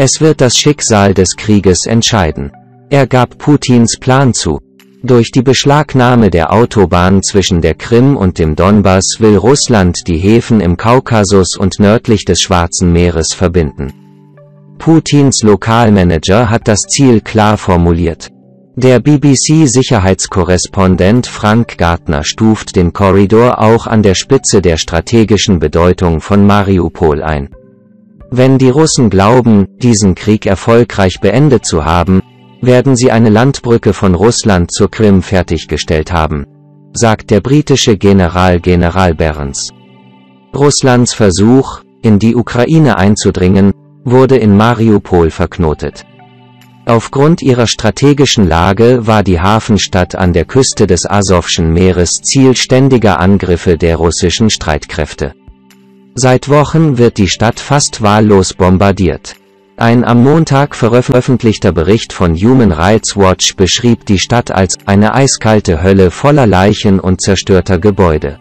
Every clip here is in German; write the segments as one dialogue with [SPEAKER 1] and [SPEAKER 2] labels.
[SPEAKER 1] Es wird das Schicksal des Krieges entscheiden. Er gab Putins Plan zu. Durch die Beschlagnahme der Autobahn zwischen der Krim und dem Donbass will Russland die Häfen im Kaukasus und nördlich des Schwarzen Meeres verbinden. Putins Lokalmanager hat das Ziel klar formuliert. Der BBC-Sicherheitskorrespondent Frank Gardner stuft den Korridor auch an der Spitze der strategischen Bedeutung von Mariupol ein. Wenn die Russen glauben, diesen Krieg erfolgreich beendet zu haben, werden sie eine Landbrücke von Russland zur Krim fertiggestellt haben, sagt der britische General General Behrens. Russlands Versuch, in die Ukraine einzudringen, wurde in Mariupol verknotet. Aufgrund ihrer strategischen Lage war die Hafenstadt an der Küste des Asowschen Meeres Ziel ständiger Angriffe der russischen Streitkräfte. Seit Wochen wird die Stadt fast wahllos bombardiert. Ein am Montag veröffentlichter Bericht von Human Rights Watch beschrieb die Stadt als eine eiskalte Hölle voller Leichen und zerstörter Gebäude.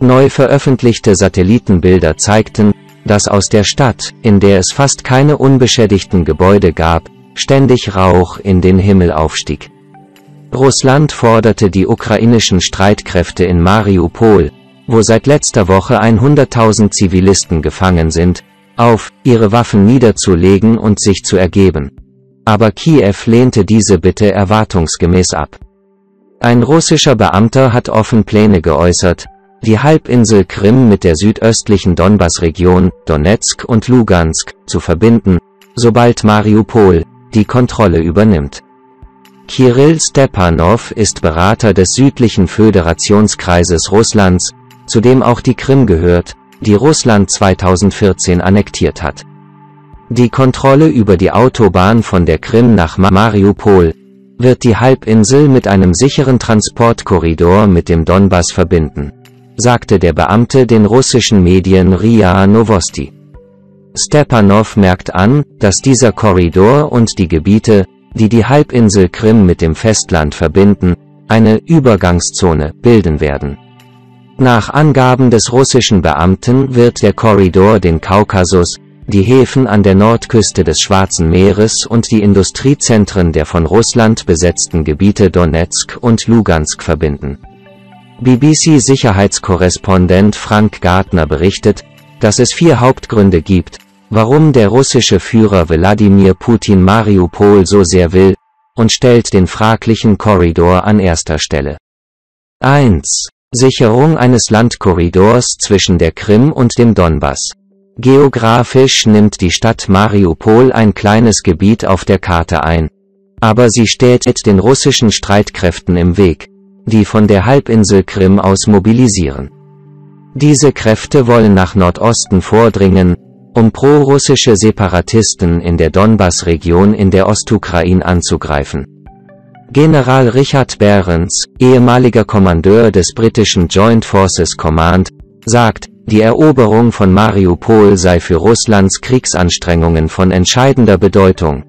[SPEAKER 1] Neu veröffentlichte Satellitenbilder zeigten, dass aus der Stadt, in der es fast keine unbeschädigten Gebäude gab, ständig Rauch in den Himmel aufstieg. Russland forderte die ukrainischen Streitkräfte in Mariupol, wo seit letzter Woche 100.000 Zivilisten gefangen sind, auf, ihre Waffen niederzulegen und sich zu ergeben. Aber Kiew lehnte diese Bitte erwartungsgemäß ab. Ein russischer Beamter hat offen Pläne geäußert, die Halbinsel Krim mit der südöstlichen Donbass-Region, Donetsk und Lugansk, zu verbinden, sobald Mariupol, die Kontrolle übernimmt. Kirill Stepanov ist Berater des südlichen Föderationskreises Russlands, zu dem auch die Krim gehört, die Russland 2014 annektiert hat. Die Kontrolle über die Autobahn von der Krim nach Mariupol wird die Halbinsel mit einem sicheren Transportkorridor mit dem Donbass verbinden, sagte der Beamte den russischen Medien RIA Novosti. Stepanov merkt an, dass dieser Korridor und die Gebiete, die die Halbinsel Krim mit dem Festland verbinden, eine Übergangszone bilden werden. Nach Angaben des russischen Beamten wird der Korridor den Kaukasus, die Häfen an der Nordküste des Schwarzen Meeres und die Industriezentren der von Russland besetzten Gebiete Donetsk und Lugansk verbinden. BBC-Sicherheitskorrespondent Frank Gardner berichtet, dass es vier Hauptgründe gibt, warum der russische Führer Wladimir Putin Mariupol so sehr will, und stellt den fraglichen Korridor an erster Stelle. 1. Sicherung eines Landkorridors zwischen der Krim und dem Donbass. Geografisch nimmt die Stadt Mariupol ein kleines Gebiet auf der Karte ein. Aber sie steht den russischen Streitkräften im Weg, die von der Halbinsel Krim aus mobilisieren. Diese Kräfte wollen nach Nordosten vordringen, um pro-russische Separatisten in der Donbass-Region in der Ostukraine anzugreifen. General Richard Behrens, ehemaliger Kommandeur des britischen Joint Forces Command, sagt, die Eroberung von Mariupol sei für Russlands Kriegsanstrengungen von entscheidender Bedeutung.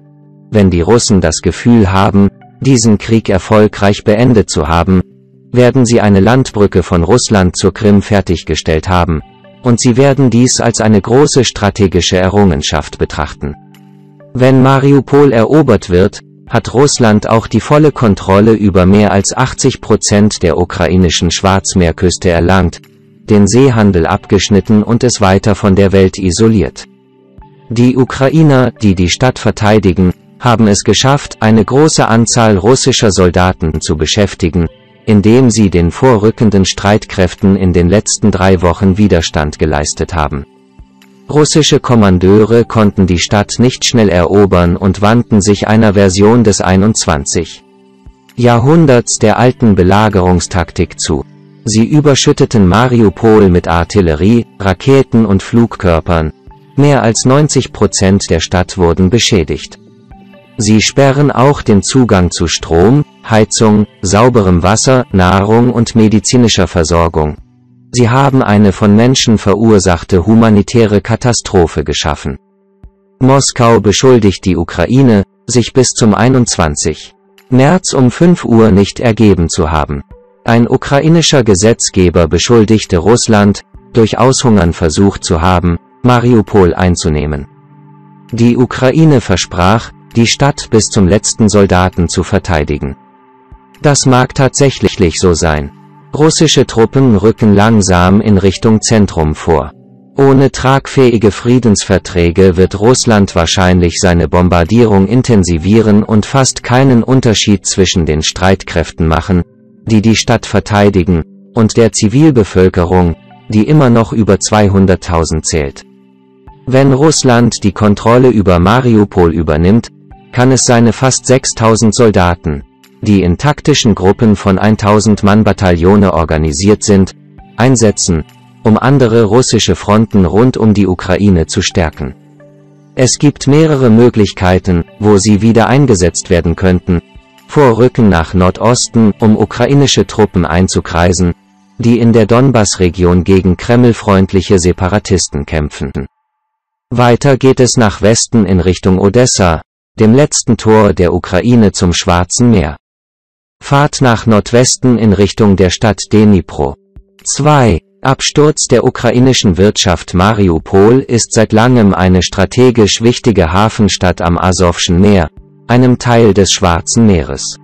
[SPEAKER 1] Wenn die Russen das Gefühl haben, diesen Krieg erfolgreich beendet zu haben, werden sie eine Landbrücke von Russland zur Krim fertiggestellt haben, und sie werden dies als eine große strategische Errungenschaft betrachten. Wenn Mariupol erobert wird, hat Russland auch die volle Kontrolle über mehr als 80 Prozent der ukrainischen Schwarzmeerküste erlangt, den Seehandel abgeschnitten und es weiter von der Welt isoliert. Die Ukrainer, die die Stadt verteidigen, haben es geschafft, eine große Anzahl russischer Soldaten zu beschäftigen, indem sie den vorrückenden Streitkräften in den letzten drei Wochen Widerstand geleistet haben. Russische Kommandeure konnten die Stadt nicht schnell erobern und wandten sich einer Version des 21. Jahrhunderts der alten Belagerungstaktik zu. Sie überschütteten Mariupol mit Artillerie, Raketen und Flugkörpern. Mehr als 90 Prozent der Stadt wurden beschädigt. Sie sperren auch den Zugang zu Strom, Heizung, sauberem Wasser, Nahrung und medizinischer Versorgung. Sie haben eine von Menschen verursachte humanitäre Katastrophe geschaffen. Moskau beschuldigt die Ukraine, sich bis zum 21. März um 5 Uhr nicht ergeben zu haben. Ein ukrainischer Gesetzgeber beschuldigte Russland, durch Aushungern versucht zu haben, Mariupol einzunehmen. Die Ukraine versprach, die Stadt bis zum letzten Soldaten zu verteidigen. Das mag tatsächlich so sein. Russische Truppen rücken langsam in Richtung Zentrum vor. Ohne tragfähige Friedensverträge wird Russland wahrscheinlich seine Bombardierung intensivieren und fast keinen Unterschied zwischen den Streitkräften machen, die die Stadt verteidigen, und der Zivilbevölkerung, die immer noch über 200.000 zählt. Wenn Russland die Kontrolle über Mariupol übernimmt, kann es seine fast 6000 Soldaten, die in taktischen Gruppen von 1000 Mann Bataillone organisiert sind, einsetzen, um andere russische Fronten rund um die Ukraine zu stärken. Es gibt mehrere Möglichkeiten, wo sie wieder eingesetzt werden könnten, Vorrücken nach Nordosten, um ukrainische Truppen einzukreisen, die in der Donbass-Region gegen kremlfreundliche Separatisten kämpfen. Weiter geht es nach Westen in Richtung Odessa, dem letzten Tor der Ukraine zum Schwarzen Meer. Fahrt nach Nordwesten in Richtung der Stadt Dnipro. 2. Absturz der ukrainischen Wirtschaft Mariupol ist seit langem eine strategisch wichtige Hafenstadt am Asowschen Meer, einem Teil des Schwarzen Meeres.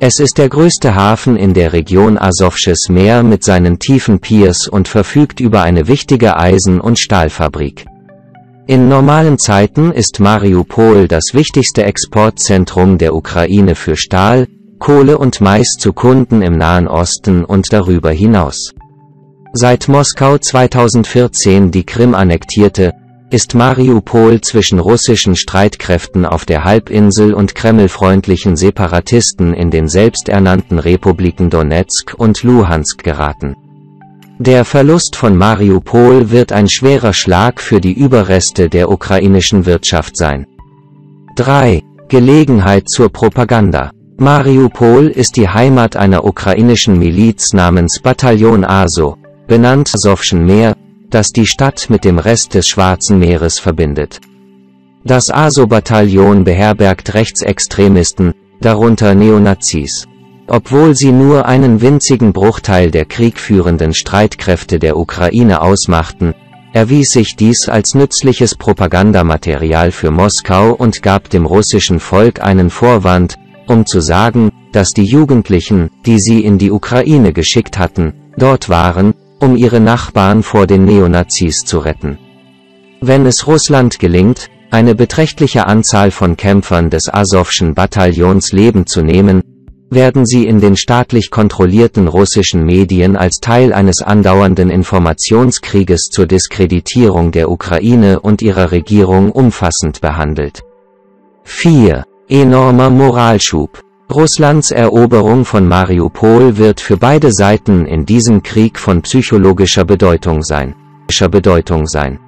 [SPEAKER 1] Es ist der größte Hafen in der Region Asowsches Meer mit seinen tiefen Piers und verfügt über eine wichtige Eisen- und Stahlfabrik. In normalen Zeiten ist Mariupol das wichtigste Exportzentrum der Ukraine für Stahl, Kohle und Mais zu Kunden im Nahen Osten und darüber hinaus. Seit Moskau 2014 die Krim annektierte, ist Mariupol zwischen russischen Streitkräften auf der Halbinsel und kremlfreundlichen Separatisten in den selbsternannten Republiken Donetsk und Luhansk geraten. Der Verlust von Mariupol wird ein schwerer Schlag für die Überreste der ukrainischen Wirtschaft sein. 3. Gelegenheit zur Propaganda Mariupol ist die Heimat einer ukrainischen Miliz namens Bataillon Aso, benannt Asowschen Meer, das die Stadt mit dem Rest des Schwarzen Meeres verbindet. Das Aso-Bataillon beherbergt Rechtsextremisten, darunter Neonazis. Obwohl sie nur einen winzigen Bruchteil der kriegführenden Streitkräfte der Ukraine ausmachten, erwies sich dies als nützliches Propagandamaterial für Moskau und gab dem russischen Volk einen Vorwand, um zu sagen, dass die Jugendlichen, die sie in die Ukraine geschickt hatten, dort waren, um ihre Nachbarn vor den Neonazis zu retten. Wenn es Russland gelingt, eine beträchtliche Anzahl von Kämpfern des Asowschen Bataillons Leben zu nehmen, werden sie in den staatlich kontrollierten russischen Medien als Teil eines andauernden Informationskrieges zur Diskreditierung der Ukraine und ihrer Regierung umfassend behandelt. 4. Enormer Moralschub. Russlands Eroberung von Mariupol wird für beide Seiten in diesem Krieg von psychologischer Bedeutung sein. Bedeutung sein.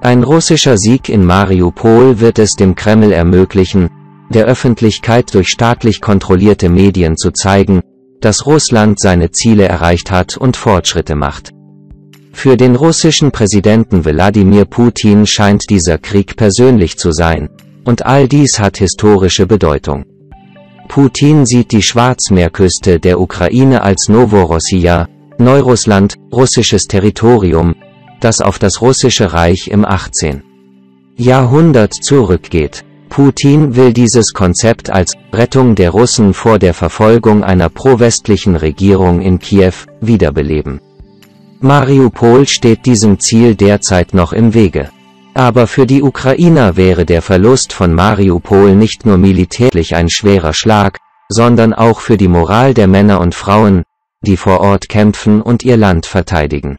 [SPEAKER 1] Ein russischer Sieg in Mariupol wird es dem Kreml ermöglichen, der Öffentlichkeit durch staatlich kontrollierte Medien zu zeigen, dass Russland seine Ziele erreicht hat und Fortschritte macht. Für den russischen Präsidenten Wladimir Putin scheint dieser Krieg persönlich zu sein, und all dies hat historische Bedeutung. Putin sieht die Schwarzmeerküste der Ukraine als Novorossiya, Neurussland, russisches Territorium, das auf das russische Reich im 18. Jahrhundert zurückgeht. Putin will dieses Konzept als Rettung der Russen vor der Verfolgung einer pro-westlichen Regierung in Kiew wiederbeleben. Mariupol steht diesem Ziel derzeit noch im Wege. Aber für die Ukrainer wäre der Verlust von Mariupol nicht nur militärlich ein schwerer Schlag, sondern auch für die Moral der Männer und Frauen, die vor Ort kämpfen und ihr Land verteidigen.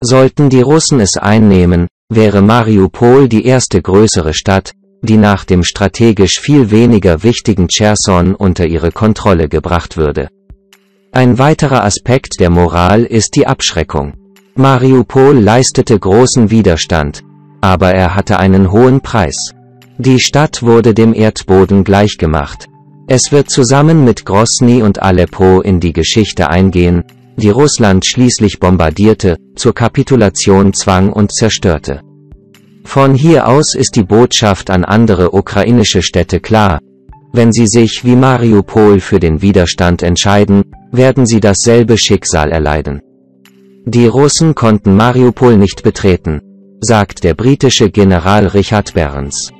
[SPEAKER 1] Sollten die Russen es einnehmen, wäre Mariupol die erste größere Stadt, die nach dem strategisch viel weniger wichtigen Cherson unter ihre Kontrolle gebracht würde. Ein weiterer Aspekt der Moral ist die Abschreckung. Mariupol leistete großen Widerstand, aber er hatte einen hohen Preis. Die Stadt wurde dem Erdboden gleichgemacht. Es wird zusammen mit Grosny und Aleppo in die Geschichte eingehen, die Russland schließlich bombardierte, zur Kapitulation zwang und zerstörte. Von hier aus ist die Botschaft an andere ukrainische Städte klar. Wenn sie sich wie Mariupol für den Widerstand entscheiden, werden sie dasselbe Schicksal erleiden. Die Russen konnten Mariupol nicht betreten, sagt der britische General Richard Burns.